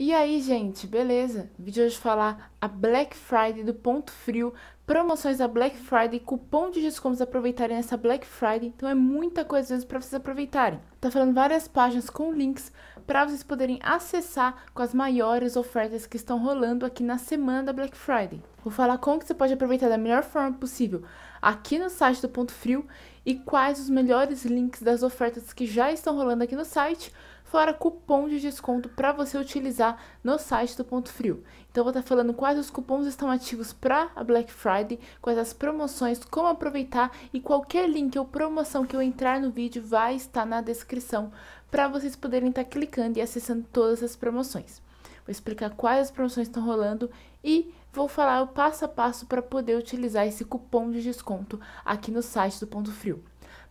E aí, gente, beleza? Vídeo hoje falar a Black Friday do Ponto Frio, promoções da Black Friday, cupom de descontos aproveitarem essa Black Friday. Então é muita coisa mesmo para vocês aproveitarem. Tá falando várias páginas com links para vocês poderem acessar com as maiores ofertas que estão rolando aqui na semana da Black Friday. Vou falar como que você pode aproveitar da melhor forma possível aqui no site do Ponto Frio e quais os melhores links das ofertas que já estão rolando aqui no site fora cupom de desconto para você utilizar no site do Ponto Frio. Então, vou estar tá falando quais os cupons estão ativos para a Black Friday, quais as promoções, como aproveitar e qualquer link ou promoção que eu entrar no vídeo vai estar na descrição para vocês poderem estar tá clicando e acessando todas as promoções. Vou explicar quais as promoções estão rolando e vou falar o passo a passo para poder utilizar esse cupom de desconto aqui no site do Ponto Frio.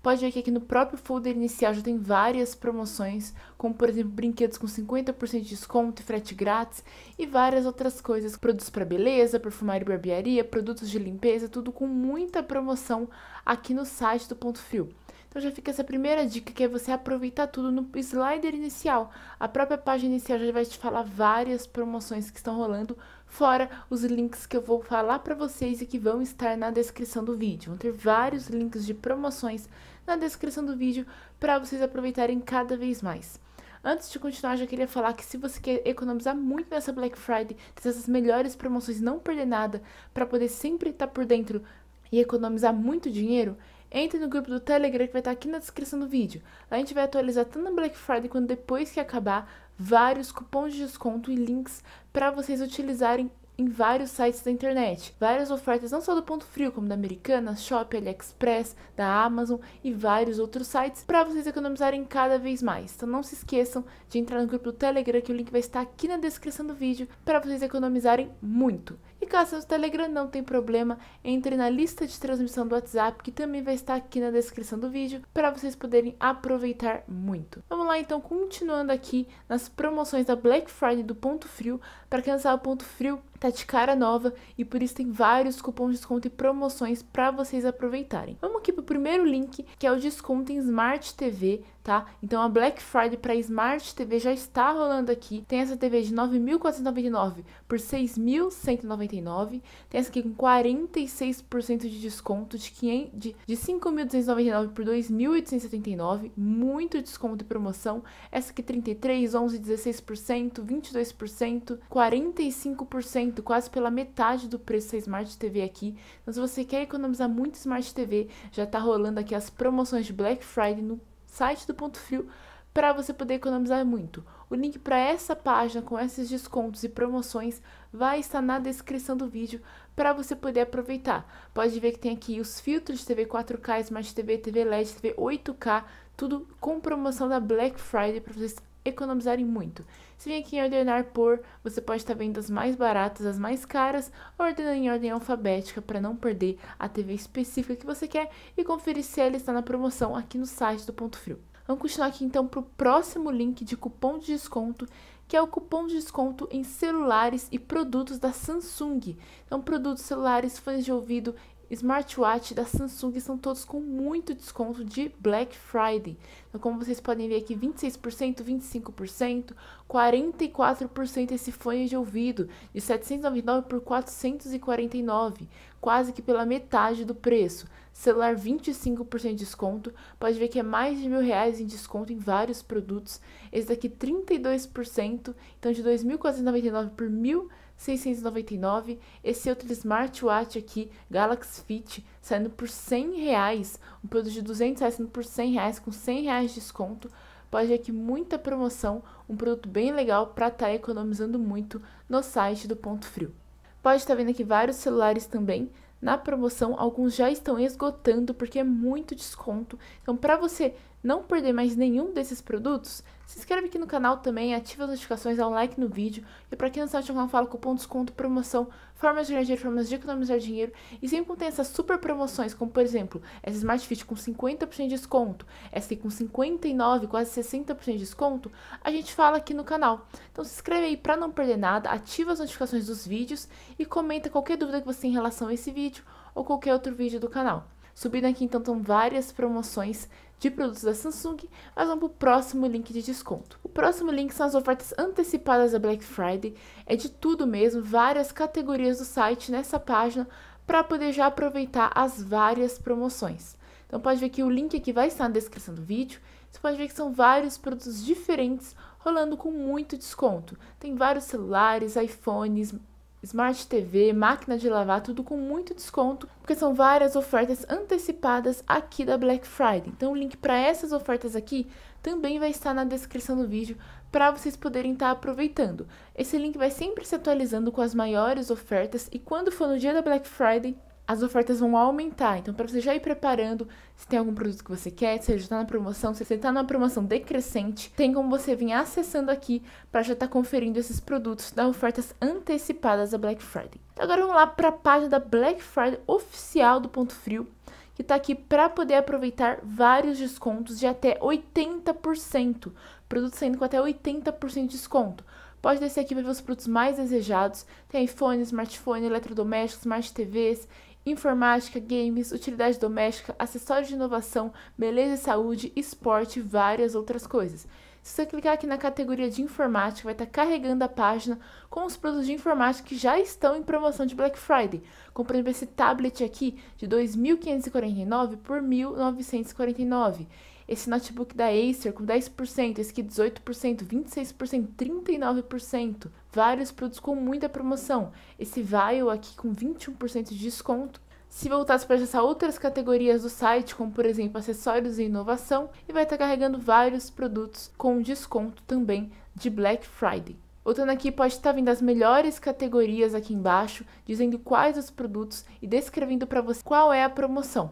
Pode ver que aqui no próprio folder inicial já tem várias promoções, como por exemplo brinquedos com 50% de desconto e frete grátis e várias outras coisas, produtos para beleza, perfumaria e barbearia, produtos de limpeza, tudo com muita promoção aqui no site do Ponto Frio. Então já fica essa primeira dica que é você aproveitar tudo no slider inicial. A própria página inicial já vai te falar várias promoções que estão rolando, fora os links que eu vou falar para vocês e que vão estar na descrição do vídeo. Vão ter vários links de promoções na descrição do vídeo para vocês aproveitarem cada vez mais. Antes de continuar, já queria falar que se você quer economizar muito nessa Black Friday, ter essas melhores promoções, não perder nada, para poder sempre estar tá por dentro e economizar muito dinheiro, entre no grupo do Telegram que vai estar aqui na descrição do vídeo. Lá a gente vai atualizar tanto na Black Friday quanto depois que acabar vários cupons de desconto e links para vocês utilizarem em vários sites da internet. Várias ofertas, não só do Ponto Frio, como da Americanas, Shop, AliExpress, da Amazon e vários outros sites, para vocês economizarem cada vez mais. Então não se esqueçam de entrar no grupo do Telegram, que o link vai estar aqui na descrição do vídeo, para vocês economizarem muito. E caso seja o Telegram, não tem problema, entre na lista de transmissão do WhatsApp, que também vai estar aqui na descrição do vídeo, para vocês poderem aproveitar muito. Vamos lá então, continuando aqui nas promoções da Black Friday do Ponto Frio. Para quem não sabe, o Ponto Frio tá de cara nova e por isso tem vários cupons de desconto e promoções para vocês aproveitarem. Vamos aqui pro primeiro link, que é o desconto em Smart TV, tá? Então a Black Friday para Smart TV já está rolando aqui. Tem essa TV de 9.499 por 6.199. Tem essa aqui com 46% de desconto de 500 de, de 5.299 por 2.879, muito desconto e promoção. Essa aqui 33, 11, 16%, 22%, 45%, quase pela metade do preço da Smart TV aqui. Então se você quer economizar muito Smart TV, já tá rolando aqui as promoções de Black Friday no site do Ponto Frio para você poder economizar muito. O link para essa página com esses descontos e promoções vai estar na descrição do vídeo para você poder aproveitar. Pode ver que tem aqui os filtros de TV 4K, Smart TV, TV LED, TV 8K, tudo com promoção da Black Friday para vocês economizarem muito. Se vem aqui em ordenar por, você pode estar vendo as mais baratas, as mais caras, ordenando em ordem alfabética para não perder a TV específica que você quer e conferir se ela está na promoção aqui no site do Ponto Frio. Vamos continuar aqui então para o próximo link de cupom de desconto, que é o cupom de desconto em celulares e produtos da Samsung. Então, produtos celulares, fones de ouvido smartwatch da Samsung são todos com muito desconto de Black Friday. Então, como vocês podem ver aqui, 26%, 25%, 44% esse fone de ouvido, de 799 por 449, quase que pela metade do preço. Celular 25% de desconto, pode ver que é mais de mil reais em desconto em vários produtos. Esse daqui 32%, então de 2.499 por 1.000 699. Esse outro smartwatch aqui, Galaxy Fit, saindo por 100 reais. Um produto de 200 reais saindo por 100 reais, com 100 reais de desconto. Pode aqui muita promoção, um produto bem legal para estar tá economizando muito no site do Ponto Frio. Pode estar tá vendo aqui vários celulares também na promoção, alguns já estão esgotando porque é muito desconto. Então, para você não perder mais nenhum desses produtos, se inscreve aqui no canal também, ativa as notificações, dá um like no vídeo. E para quem não sabe, o canal fala cupom desconto, promoção, formas de ganhar formas de economizar dinheiro. E sempre tem essas super promoções, como por exemplo, essa Smart Fit com 50% de desconto, essa aqui com 59%, quase 60% de desconto, a gente fala aqui no canal. Então se inscreve aí para não perder nada, ativa as notificações dos vídeos e comenta qualquer dúvida que você tem em relação a esse vídeo ou qualquer outro vídeo do canal. Subindo aqui, então, estão várias promoções de produtos da Samsung, mas vamos para o próximo link de desconto. O próximo link são as ofertas antecipadas da Black Friday, é de tudo mesmo, várias categorias do site nessa página, para poder já aproveitar as várias promoções. Então pode ver que o link aqui vai estar na descrição do vídeo, você pode ver que são vários produtos diferentes rolando com muito desconto. Tem vários celulares, iPhones, Smart TV, máquina de lavar, tudo com muito desconto, porque são várias ofertas antecipadas aqui da Black Friday. Então o link para essas ofertas aqui também vai estar na descrição do vídeo para vocês poderem estar tá aproveitando. Esse link vai sempre se atualizando com as maiores ofertas e quando for no dia da Black Friday, as ofertas vão aumentar. Então, para você já ir preparando, se tem algum produto que você quer, se já está na promoção, se você está numa promoção decrescente, tem como você vir acessando aqui para já estar tá conferindo esses produtos das ofertas antecipadas da Black Friday. Então, agora vamos lá para a página da Black Friday oficial do Ponto Frio, que está aqui para poder aproveitar vários descontos de até 80%. Produtos saindo com até 80% de desconto. Pode descer aqui para ver os produtos mais desejados. Tem iPhone, smartphone, eletrodomésticos, smart TVs, informática, games, utilidade doméstica, acessórios de inovação, beleza e saúde, esporte e várias outras coisas. Se você clicar aqui na categoria de informática, vai estar carregando a página com os produtos de informática que já estão em promoção de Black Friday. Exemplo esse tablet aqui de 2.549 por 1.949. Esse notebook da Acer com 10%, esse aqui 18%, 26%, 39%. Vários produtos com muita promoção. Esse Vaio aqui com 21% de desconto. Se voltasse para acessar outras categorias do site, como por exemplo acessórios e inovação, e vai estar carregando vários produtos com desconto também de Black Friday. Voltando aqui, pode estar vindo as melhores categorias aqui embaixo, dizendo quais os produtos e descrevendo para você qual é a promoção.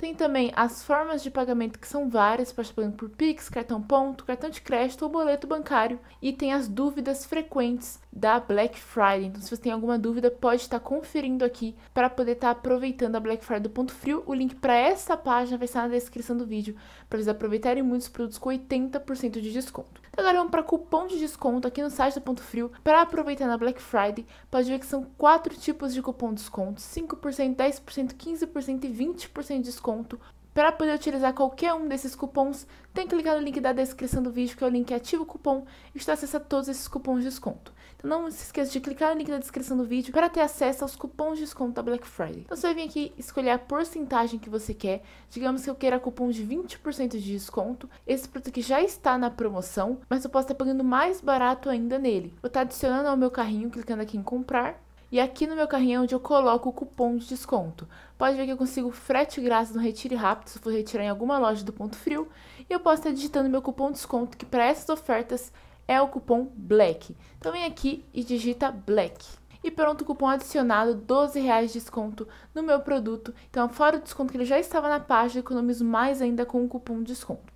Tem também as formas de pagamento que são várias, pagando por Pix, cartão ponto, cartão de crédito ou boleto bancário. E tem as dúvidas frequentes da Black Friday. Então, se você tem alguma dúvida, pode estar conferindo aqui para poder estar aproveitando a Black Friday do Ponto Frio. O link para essa página vai estar na descrição do vídeo para vocês aproveitarem muitos produtos com 80% de desconto. Então, agora vamos para cupom de desconto aqui no site do Ponto Frio para aproveitar na Black Friday. Pode ver que são quatro tipos de cupom de desconto: 5%, 10%, 15% e 20% de desconto desconto. Para poder utilizar qualquer um desses cupons, tem que clicar no link da descrição do vídeo, que é o link Ativa o Cupom, e está acessando todos esses cupons de desconto. Então não se esqueça de clicar no link da descrição do vídeo para ter acesso aos cupons de desconto da Black Friday. Então você vai vir aqui escolher a porcentagem que você quer. Digamos que eu queira cupom de 20% de desconto. Esse produto aqui já está na promoção, mas eu posso estar pagando mais barato ainda nele. Vou estar adicionando ao meu carrinho, clicando aqui em comprar e aqui no meu carrinho é onde eu coloco o cupom de desconto. Pode ver que eu consigo frete grátis no Retire Rápido se for retirar em alguma loja do Ponto Frio. E eu posso estar digitando meu cupom de desconto, que para essas ofertas é o cupom BLACK. Então vem aqui e digita BLACK. E pronto, cupom adicionado, 12 reais de desconto no meu produto. Então, fora o desconto que ele já estava na página, economizo mais ainda com o cupom de desconto.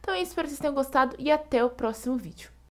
Então é isso, espero que vocês tenham gostado e até o próximo vídeo.